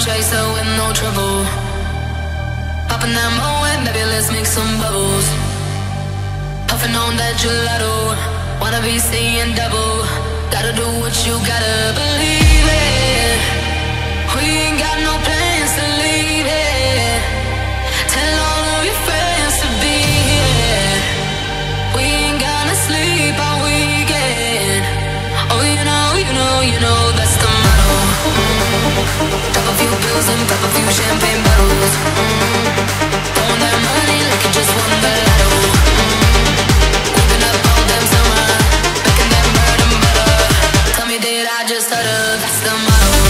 chaser with no trouble. Popping that moe, baby, let's make some bubbles. Puffing on that gelato, wanna be seeing double. Gotta do what you gotta believe it. We ain't got no plans to leave it. Tell all of your friends to be here. We ain't gonna sleep all weekend. Oh, you know, you know, you know that's the motto. A few pills and few champagne bottles. That money like you just won the up all them. Tell me, did I just stutter? That's the motto.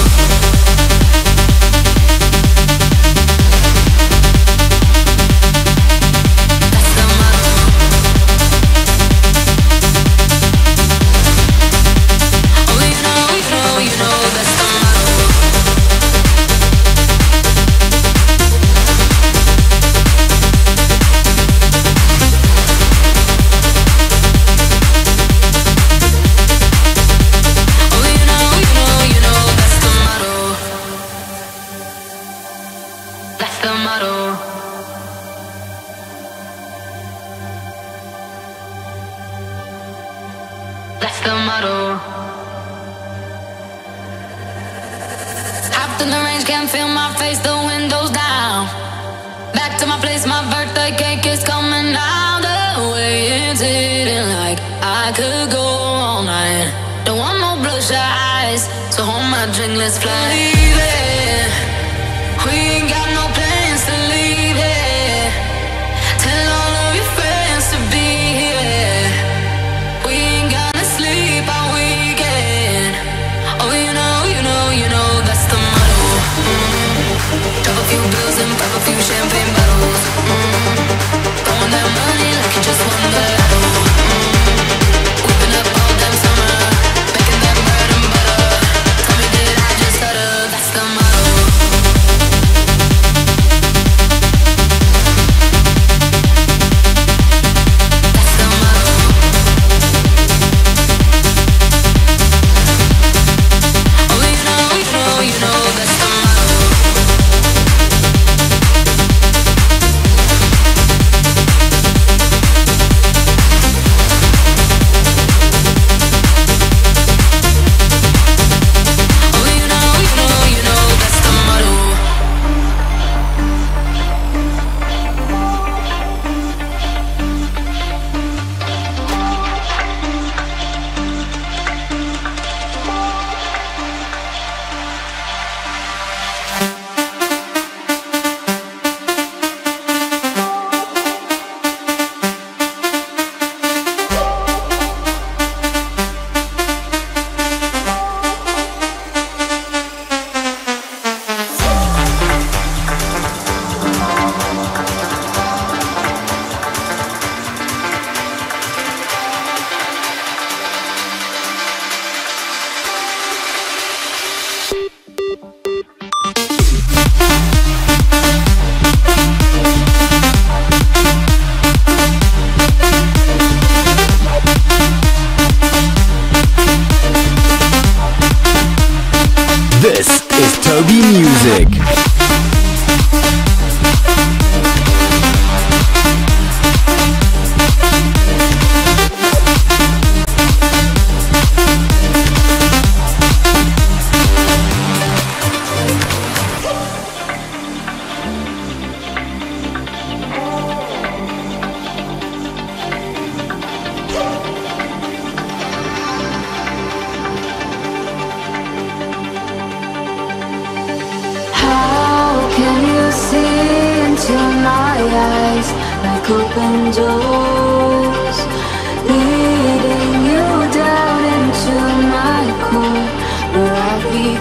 Hopped in the range, can't feel my face, the windows down. Back to my place, my birthday cake is coming out. The way it's hitting like I could go all night. Don't want no bloodshot eyes, so hold my drink, let's fly. Leave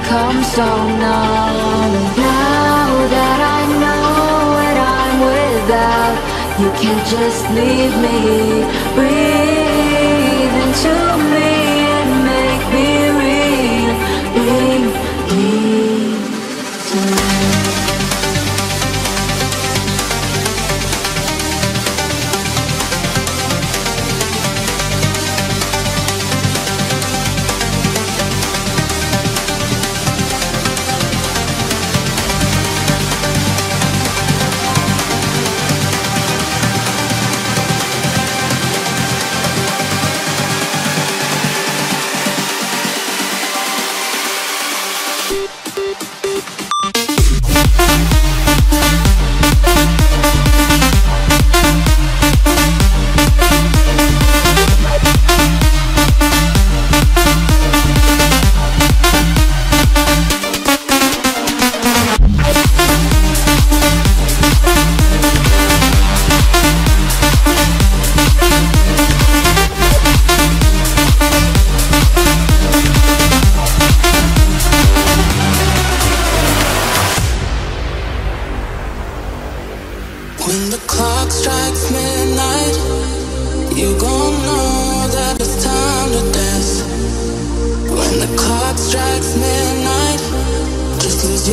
become so numb. Now that I know what I'm without, you can't just leave me. Breathe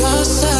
right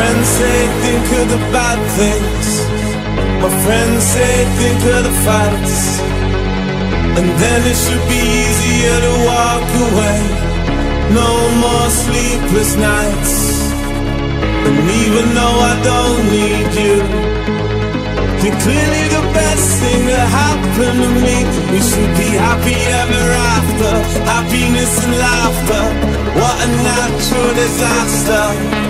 friends say think of the bad things. My friends say think of the fights. And then it should be easier to walk away. No more sleepless nights. And even though I don't need you, you're clearly the best thing that happened to me. We should be happy ever after. Happiness and laughter. What a natural disaster.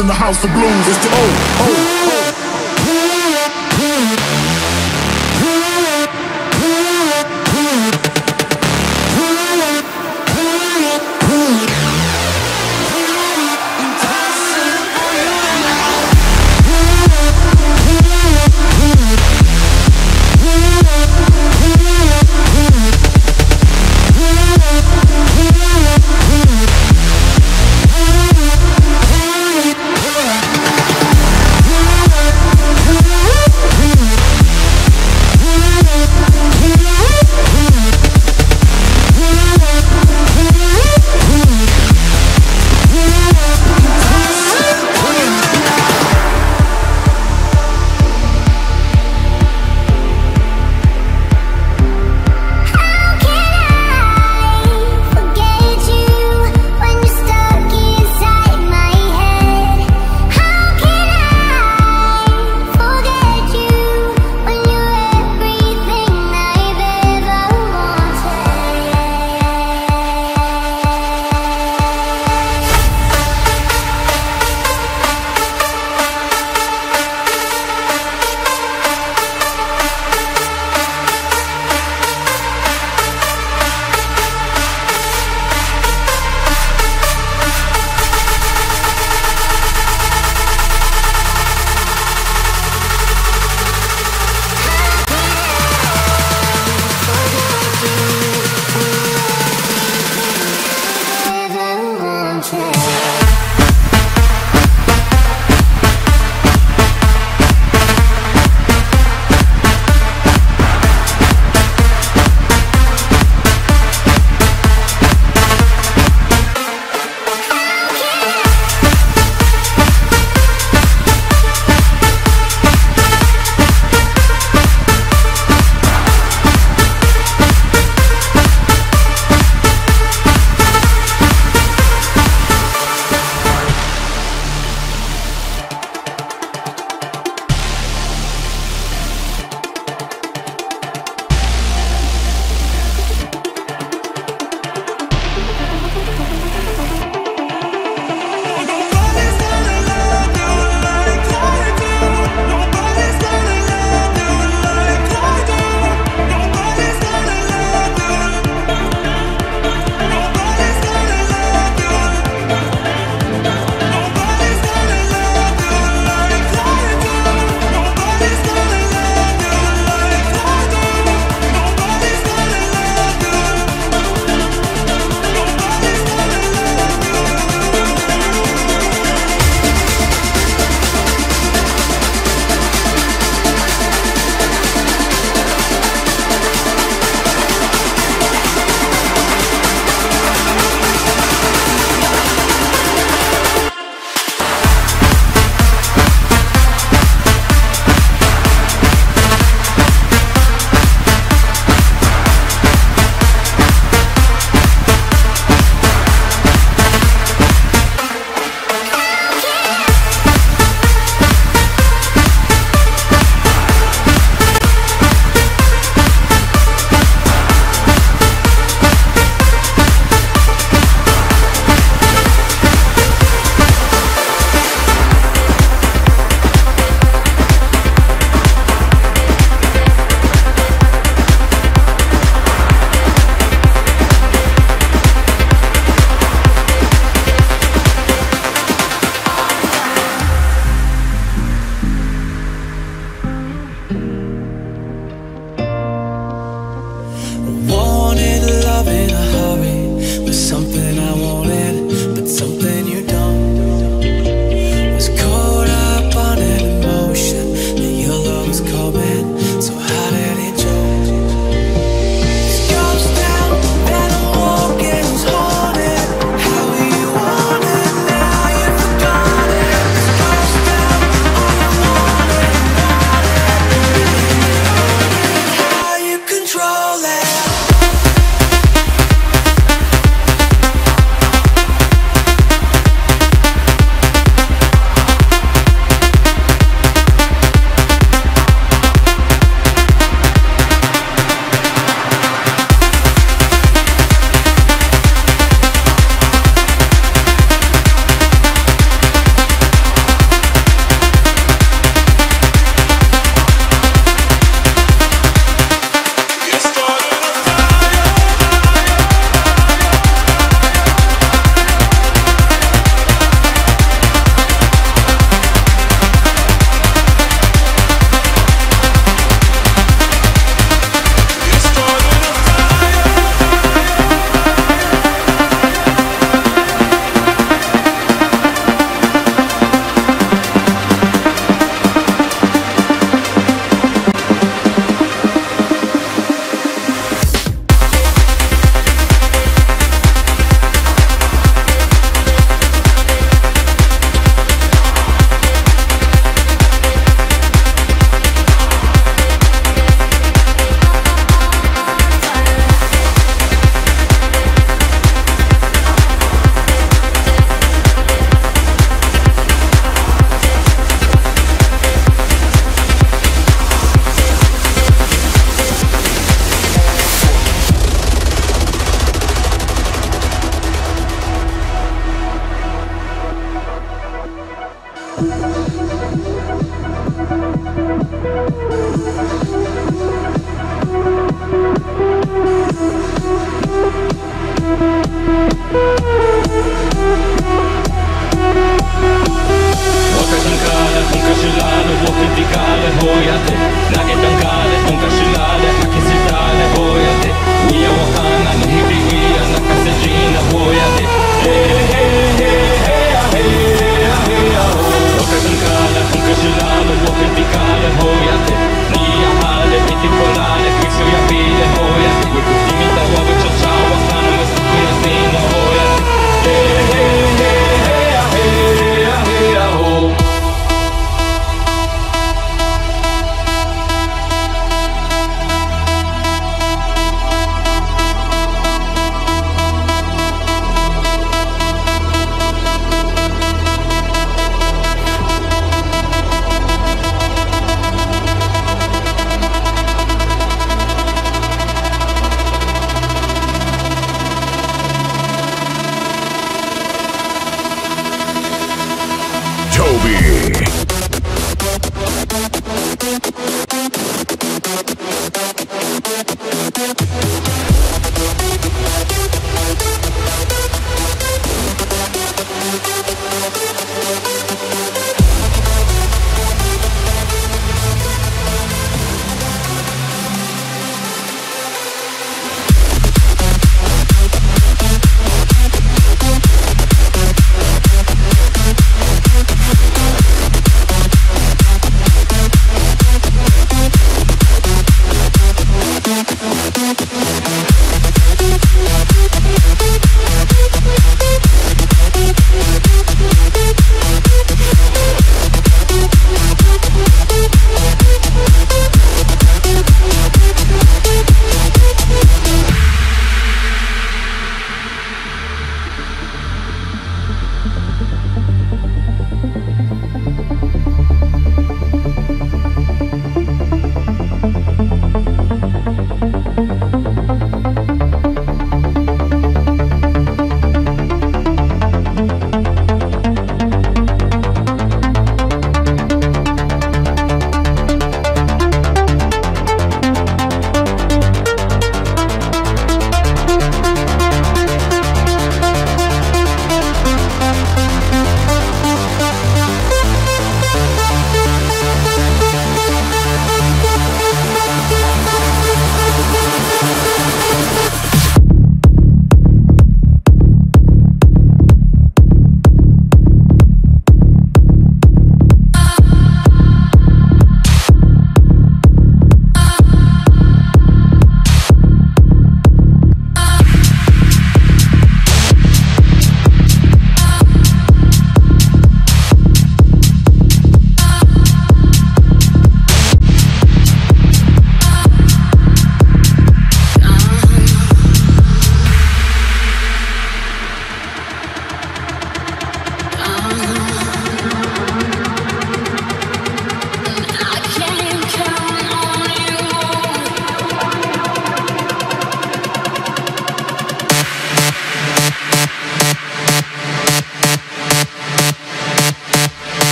in the house of blues. It's the O, O.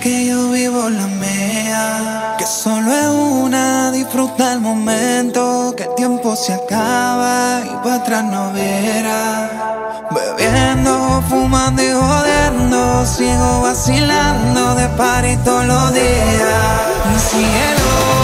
que yo vivo la mía. Que solo es una, disfruta el momento. Que el tiempo se acaba y para atrás no viera. Bebiendo, fumando y jodiendo. Sigo vacilando de par todos los días. Mi cielo.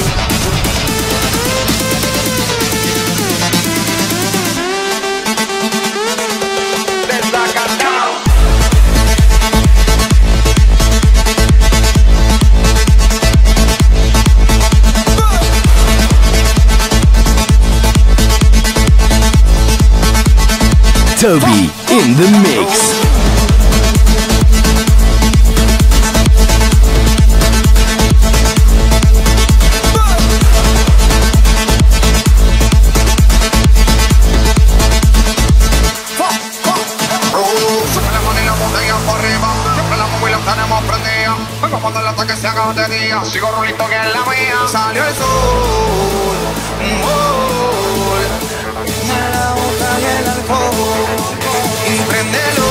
Vengo cuando el ataque se haga día Sigo rulito que es la mía. Salió el sol el alcohol y prendelo.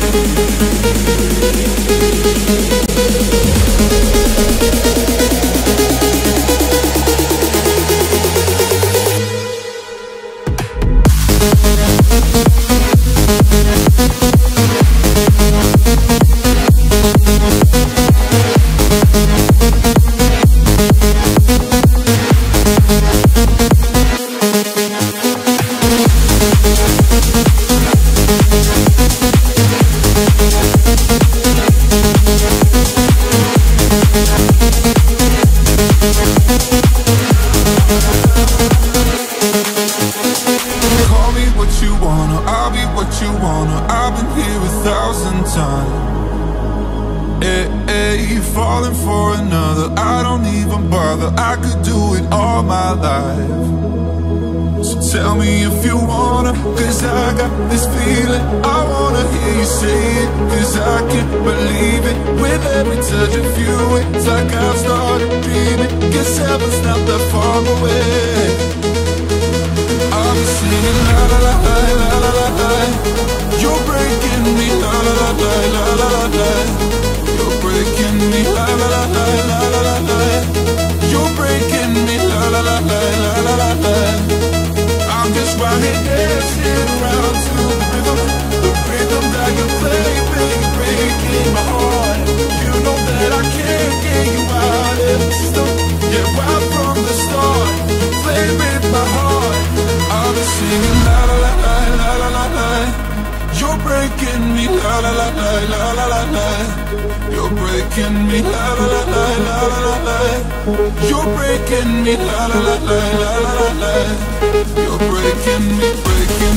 of you, it's like I've started dreaming. Guess heaven's not that far away. Be singing la la la la la la la. You're breaking me la la la la la la la. You're breaking me la la la la la la la. You're breaking me la la la la la la la. I'm just here dancing around to you're breaking me, la la la la la la la. You're breaking me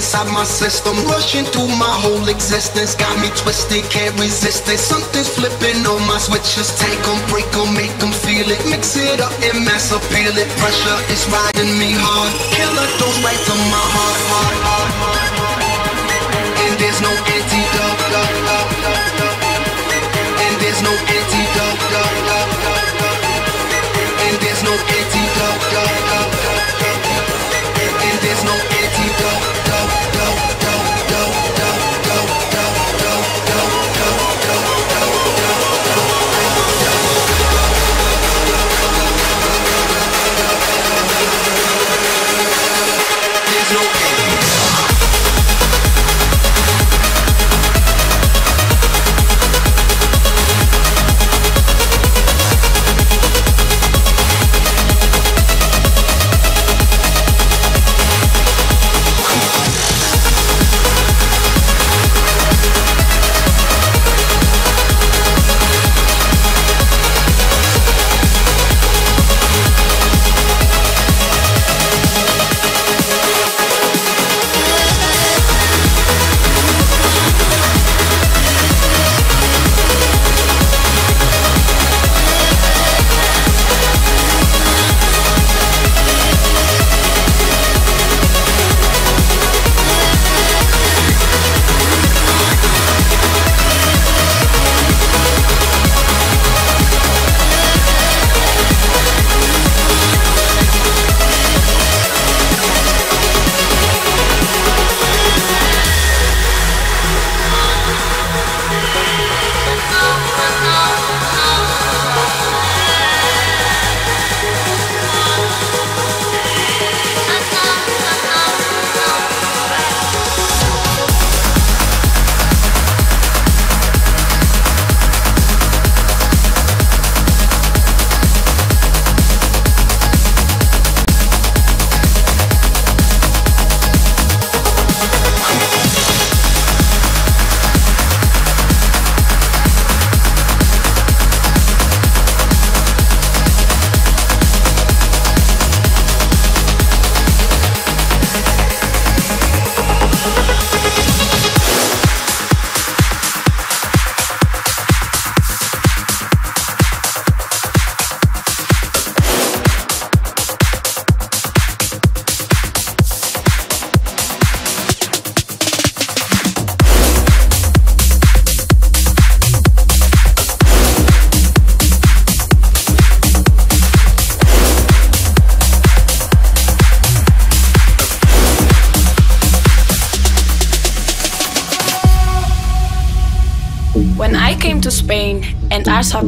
inside my system, rushing through my whole existence. Got me twisted, can't resist it. Something's flipping on my switches. Take 'em, break 'em, make 'em feel it. Mix it up and mass appeal it. Pressure is riding me hard. Killer goes right to my heart,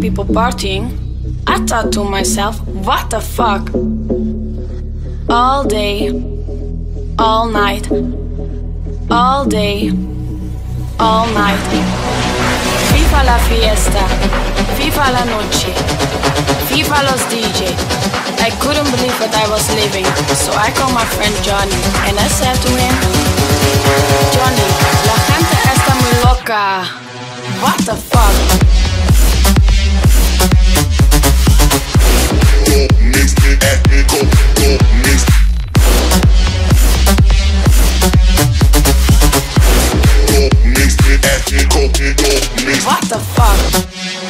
people partying, I thought to myself, what the fuck? All day, all night, all day, all night. Viva la fiesta, viva la noche, viva los DJ. I couldn't believe what I was living, so I called my friend Johnny and I said to him, Johnny, la gente está muy loca. What the fuck? What the fuck?